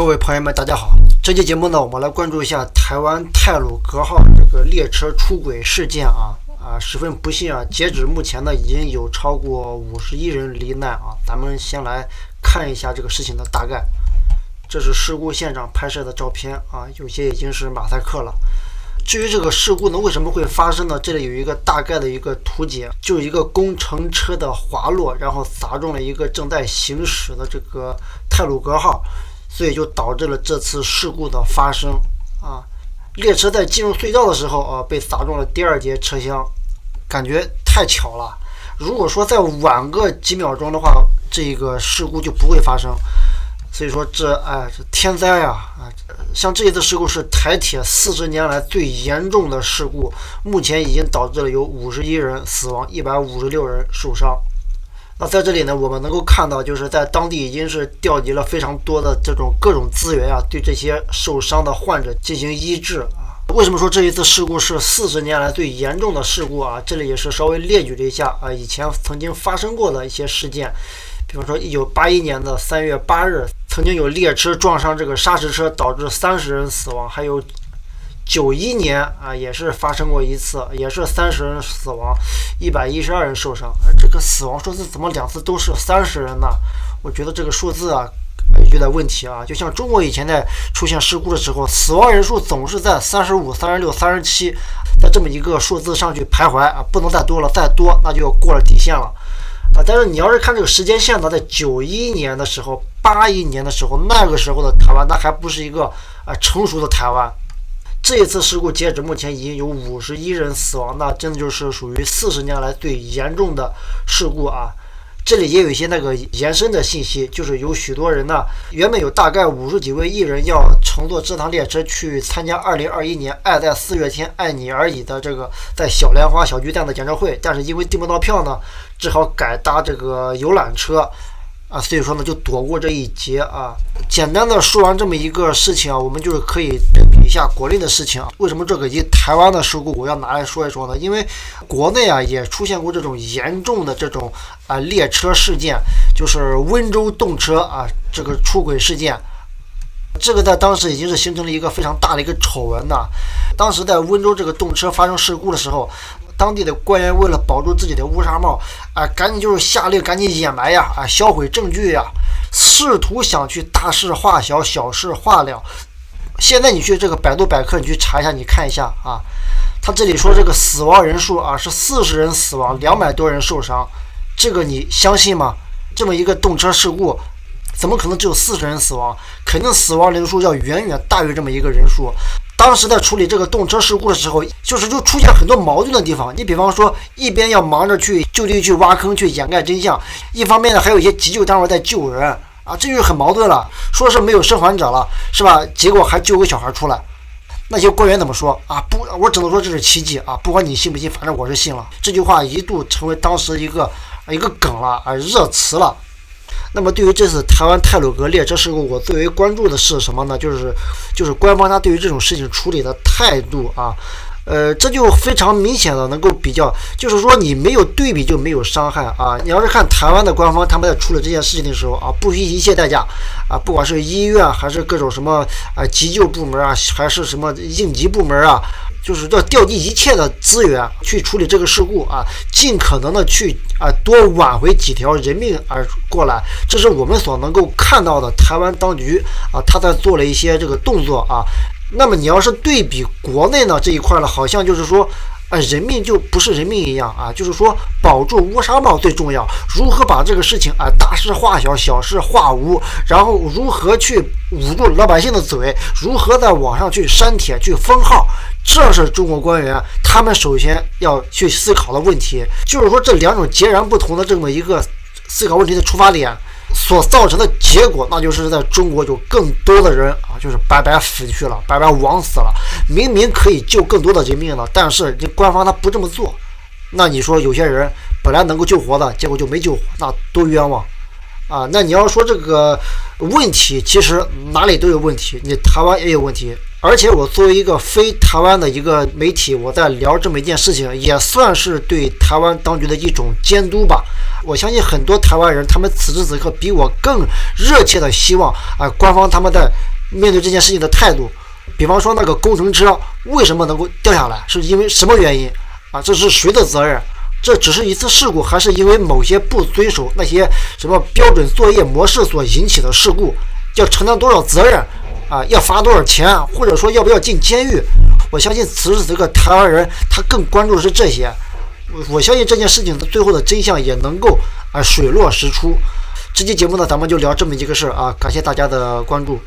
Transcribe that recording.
各位朋友们，大家好。这期节目呢，我们来关注一下台湾泰鲁格号这个列车出轨事件啊啊，十分不幸啊，截止目前呢，已经有超过五十一人罹难啊。咱们先来看一下这个事情的大概。这是事故现场拍摄的照片啊，有些已经是马赛克了。至于这个事故呢，为什么会发生呢？这里有一个大概的一个图解，就是一个工程车的滑落，然后砸中了一个正在行驶的这个泰鲁格号。所以就导致了这次事故的发生啊！列车在进入隧道的时候啊，被砸中了第二节车厢，感觉太巧了。如果说再晚个几秒钟的话，这个事故就不会发生。所以说这哎，这天灾呀啊！像这一次事故是台铁四十年来最严重的事故，目前已经导致了有五十一人死亡，一百五十六人受伤。那在这里呢，我们能够看到，就是在当地已经是调集了非常多的这种各种资源啊，对这些受伤的患者进行医治啊。为什么说这一次事故是四十年来最严重的事故啊？这里也是稍微列举了一下啊，以前曾经发生过的一些事件，比方说一九八一年的三月八日，曾经有列车撞上这个砂石车，导致三十人死亡，还有。九一年啊，也是发生过一次，也是三十人死亡，一百一十二人受伤。这个死亡数字怎么两次都是三十人呢？我觉得这个数字啊有点问题啊。就像中国以前在出现事故的时候，死亡人数总是在三十五、三十六、三十七，在这么一个数字上去徘徊啊，不能再多了，再多那就要过了底线了啊。但是你要是看这个时间线呢，在九一年的时候、八一年的时候，那个时候的台湾，那还不是一个啊成熟的台湾。这一次事故截止目前已经有五十一人死亡，那真的就是属于四十年来最严重的事故啊！这里也有一些那个延伸的信息，就是有许多人呢，原本有大概五十几位艺人要乘坐这趟列车去参加二零二一年《爱在四月天爱你而已》的这个在小莲花小巨蛋的演唱会，但是因为订不到票呢，只好改搭这个游览车。啊，所以说呢，就躲过这一劫啊。简单的说完这么一个事情啊，我们就是可以下国内的事情啊。为什么这个以台湾的事故我要拿来说一说呢？因为国内啊也出现过这种严重的这种啊列车事件，就是温州动车啊这个出轨事件，这个在当时已经是形成了一个非常大的一个丑闻呐。当时在温州这个动车发生事故的时候。当地的官员为了保住自己的乌纱帽，啊，赶紧就是下令赶紧掩埋呀，啊，销毁证据呀，试图想去大事化小，小事化了。现在你去这个百度百科，你去查一下，你看一下啊，他这里说这个死亡人数啊是四十人死亡，两百多人受伤，这个你相信吗？这么一个动车事故，怎么可能只有四十人死亡？肯定死亡人数要远远大于这么一个人数。当时在处理这个动车事故的时候，就是就出现了很多矛盾的地方。你比方说，一边要忙着去就地去挖坑去掩盖真相，一方面呢还有一些急救单位在救人啊，这就很矛盾了。说是没有生还者了，是吧？结果还救个小孩出来，那些官员怎么说啊？不，我只能说这是奇迹啊！不管你信不信，反正我是信了。这句话一度成为当时一个一个梗了啊，热词了。那么对于这次台湾泰鲁格列车事故，我最为关注的是什么呢？就是就是官方他对于这种事情处理的态度啊，呃，这就非常明显的能够比较，就是说你没有对比就没有伤害啊。你要是看台湾的官方他们在处理这件事情的时候啊，不惜一切代价啊，不管是医院还是各种什么啊急救部门啊，还是什么应急部门啊。就是要调集一切的资源去处理这个事故啊，尽可能的去啊多挽回几条人命而过来，这是我们所能够看到的台湾当局啊他在做了一些这个动作啊。那么你要是对比国内呢这一块呢，好像就是说。啊，人命就不是人命一样啊，就是说保住乌纱帽最重要。如何把这个事情啊大事化小，小事化无，然后如何去捂住老百姓的嘴，如何在网上去删帖去封号，这是中国官员他们首先要去思考的问题。就是说这两种截然不同的这么一个思考问题的出发点。所造成的结果，那就是在中国有更多的人啊，就是白白死去了，白白枉死了。明明可以救更多的人命了，但是这官方他不这么做。那你说有些人本来能够救活的，结果就没救活，那多冤枉啊！那你要说这个问题，其实哪里都有问题，你台湾也有问题。而且我作为一个非台湾的一个媒体，我在聊这么一件事情，也算是对台湾当局的一种监督吧。我相信很多台湾人，他们此时此刻比我更热切的希望啊，官方他们在面对这件事情的态度。比方说那个工程车为什么能够掉下来，是因为什么原因啊？这是谁的责任？这只是一次事故，还是因为某些不遵守那些什么标准作业模式所引起的事故？要承担多少责任啊？要罚多少钱？或者说要不要进监狱？我相信此时此刻台湾人他更关注的是这些。我我相信这件事情的最后的真相也能够啊水落石出。这期节目呢，咱们就聊这么一个事儿啊，感谢大家的关注。